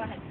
Go ahead.